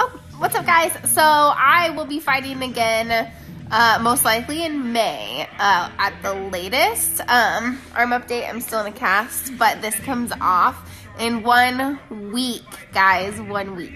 Oh, what's up, guys? So I will be fighting again, uh, most likely in May uh, at the latest. Um, arm update, I'm still in the cast, but this comes off in one week, guys. One week.